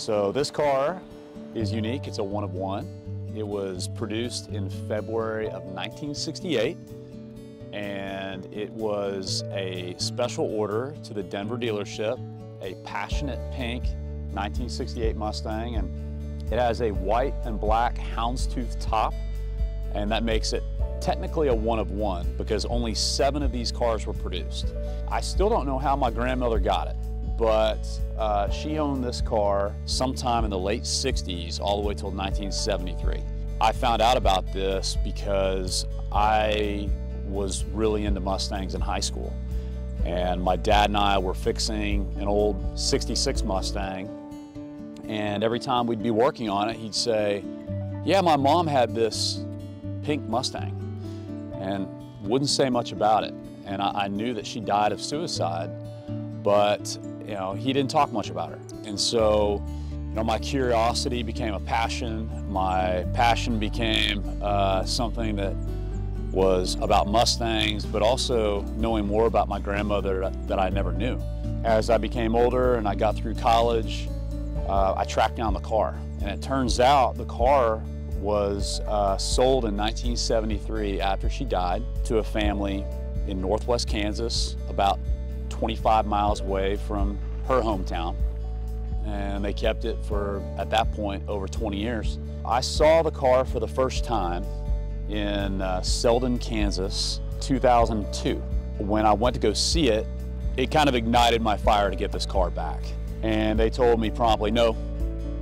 So this car is unique. It's a one of one. It was produced in February of 1968 and it was a special order to the Denver dealership, a passionate pink 1968 Mustang and it has a white and black houndstooth top and that makes it technically a one of one because only seven of these cars were produced. I still don't know how my grandmother got it but uh, she owned this car sometime in the late 60s all the way till 1973. I found out about this because I was really into Mustangs in high school. And my dad and I were fixing an old 66 Mustang. And every time we'd be working on it, he'd say, yeah, my mom had this pink Mustang and wouldn't say much about it. And I, I knew that she died of suicide, but you know, he didn't talk much about her. And so, you know, my curiosity became a passion. My passion became uh, something that was about Mustangs, but also knowing more about my grandmother that I never knew. As I became older and I got through college, uh, I tracked down the car. And it turns out the car was uh, sold in 1973 after she died to a family in northwest Kansas, about 25 miles away from her hometown. And they kept it for, at that point, over 20 years. I saw the car for the first time in uh, Selden, Kansas, 2002. When I went to go see it, it kind of ignited my fire to get this car back. And they told me promptly, no,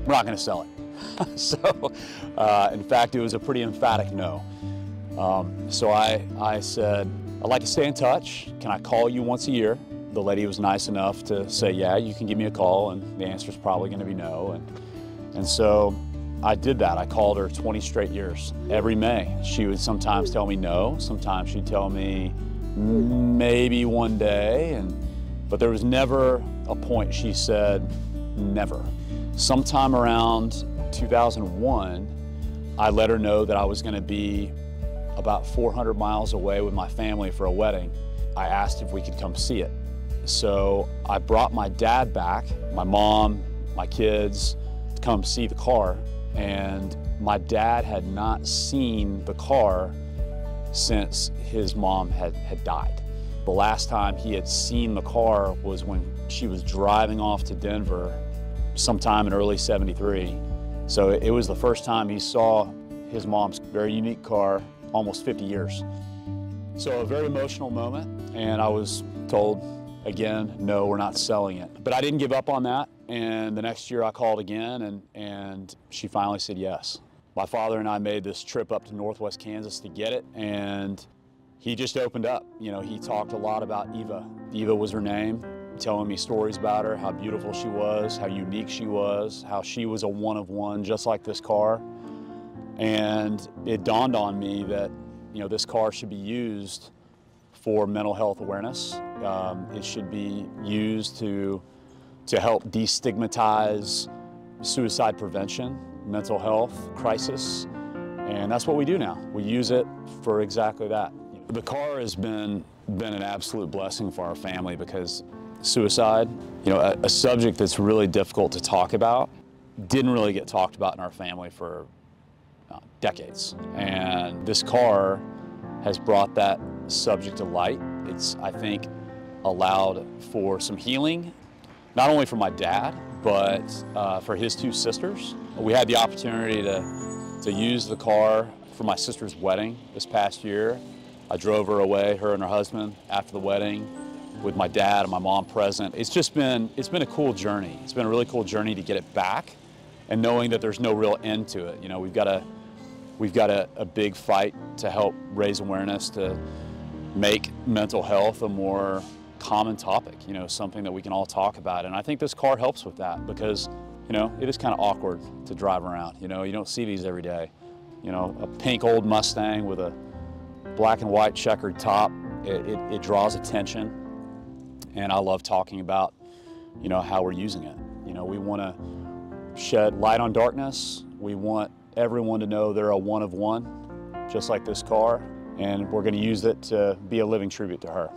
we're not gonna sell it. so, uh, in fact, it was a pretty emphatic no. Um, so I, I said, I'd like to stay in touch. Can I call you once a year? The lady was nice enough to say, yeah, you can give me a call, and the answer is probably going to be no. And, and so I did that. I called her 20 straight years. Every May, she would sometimes tell me no, sometimes she'd tell me maybe one day, and, but there was never a point she said never. Sometime around 2001, I let her know that I was going to be about 400 miles away with my family for a wedding. I asked if we could come see it. So I brought my dad back, my mom, my kids, to come see the car. And my dad had not seen the car since his mom had, had died. The last time he had seen the car was when she was driving off to Denver sometime in early 73. So it was the first time he saw his mom's very unique car, almost 50 years. So a very emotional moment, and I was told again, no, we're not selling it. But I didn't give up on that. And the next year I called again and, and she finally said yes. My father and I made this trip up to Northwest Kansas to get it and he just opened up. You know, he talked a lot about Eva. Eva was her name, telling me stories about her, how beautiful she was, how unique she was, how she was a one of one, just like this car. And it dawned on me that, you know, this car should be used for mental health awareness. Um, it should be used to, to help destigmatize suicide prevention, mental health crisis, and that's what we do now. We use it for exactly that. The car has been, been an absolute blessing for our family because suicide, you know, a, a subject that's really difficult to talk about, didn't really get talked about in our family for uh, decades. And this car has brought that subject to light. It's, I think, allowed for some healing, not only for my dad, but uh, for his two sisters. We had the opportunity to, to use the car for my sister's wedding this past year. I drove her away, her and her husband, after the wedding with my dad and my mom present. It's just been, it's been a cool journey. It's been a really cool journey to get it back and knowing that there's no real end to it. You know, we've got a, we've got a, a big fight to help raise awareness to make mental health a more common topic, you know, something that we can all talk about. And I think this car helps with that because, you know, it is kind of awkward to drive around. You know, you don't see these every day. You know, a pink old Mustang with a black and white checkered top, it, it, it draws attention. And I love talking about, you know, how we're using it. You know, we want to shed light on darkness. We want everyone to know they're a one of one, just like this car and we're going to use it to be a living tribute to her.